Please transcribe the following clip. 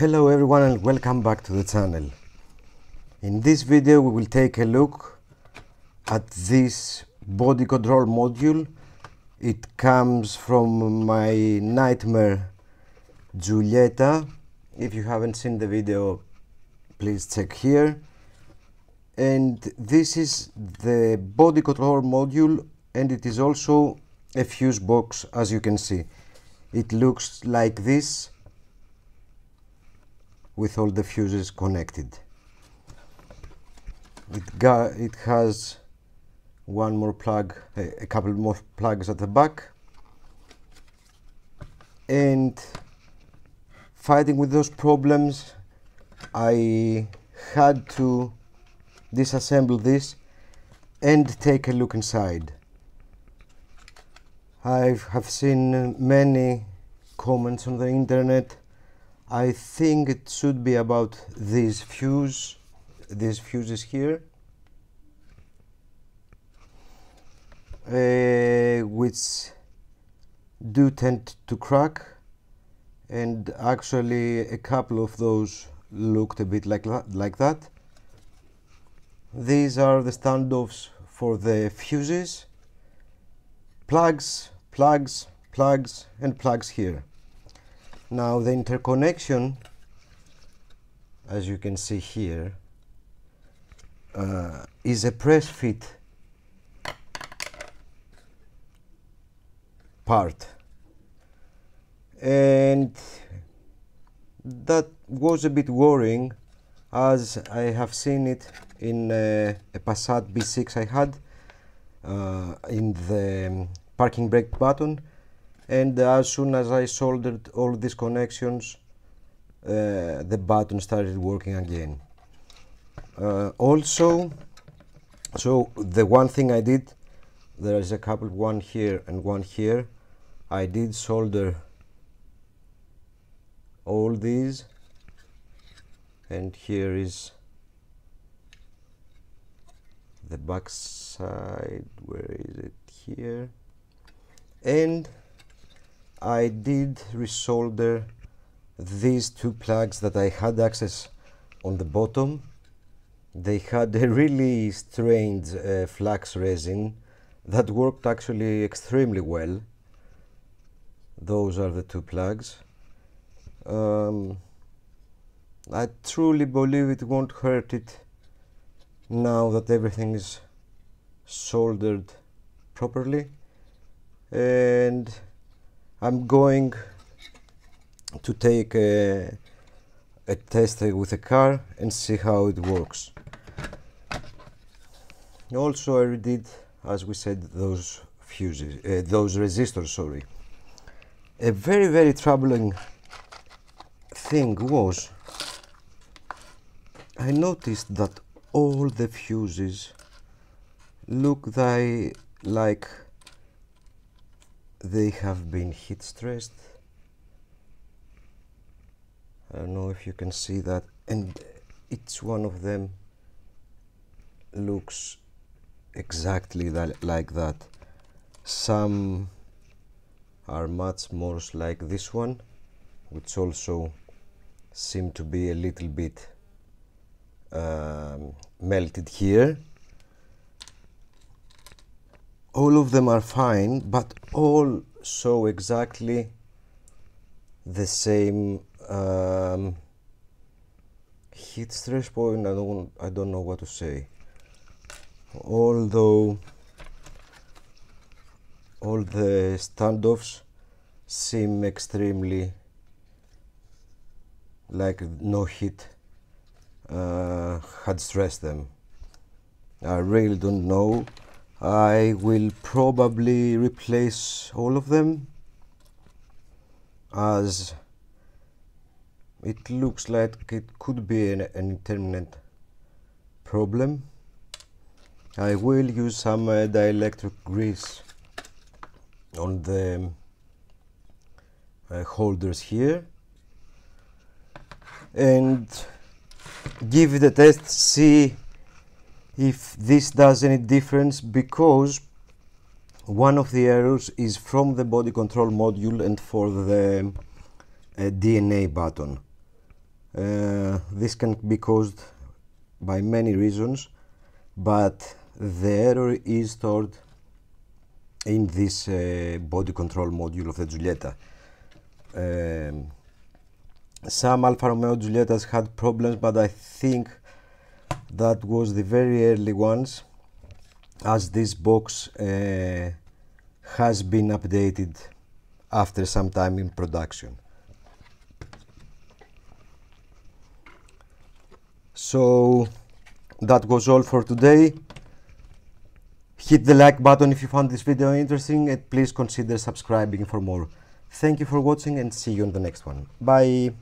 Hello everyone and welcome back to the channel. In this video we will take a look at this body control module. It comes from my Nightmare Giulietta. If you haven't seen the video please check here. And this is the body control module and it is also a fuse box as you can see. It looks like this with all the fuses connected. It, it has one more plug, a, a couple more plugs at the back and fighting with those problems I had to disassemble this and take a look inside. I have seen many comments on the internet. I think it should be about these fuse, these fuses here, uh, which do tend to crack, and actually a couple of those looked a bit like that. Like that. These are the standoffs for the fuses plugs, plugs, plugs and plugs here. Now the interconnection as you can see here uh, is a press fit part. And that was a bit worrying as I have seen it in uh, a Passat B6 I had uh, in the parking brake button and as soon as I soldered all these connections uh, the button started working again. Uh, also, so the one thing I did, there is a couple, one here and one here, I did solder all these. And here is the back side. Where is it? Here. And I did resolder these two plugs that I had access on the bottom. They had a really strange uh, flux resin that worked actually extremely well. Those are the two plugs. Um, I truly believe it won't hurt it now that everything is soldered properly. And I'm going to take a, a test with a car and see how it works. Also I did as we said those fuses uh, those resistors sorry. A very very troubling thing was I noticed that all the fuses look they like they have been heat stressed. I don't know if you can see that and each one of them looks exactly that, like that. Some are much more like this one which also seem to be a little bit um, melted here all of them are fine but all show exactly the same um, heat stress point. I don't I don't know what to say. Although all the standoffs seem extremely like no heat uh, had stressed them. I really don't know I will probably replace all of them as it looks like it could be an, an intermittent problem. I will use some uh, dielectric grease on the uh, holders here and give it a test see if this does any difference because one of the errors is from the body control module and for the uh, DNA button Uh, this can be caused by many reasons, but the error is stored in this uh, body control module of the Giulietta. Um, some Alfa Romeo Giuliettas had problems, but I think that was the very early ones as this box uh, has been updated after some time in production. So that was all for today. Hit the like button if you found this video interesting and please consider subscribing for more. Thank you for watching and see you on the next one. Bye.